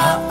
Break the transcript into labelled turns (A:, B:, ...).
A: 아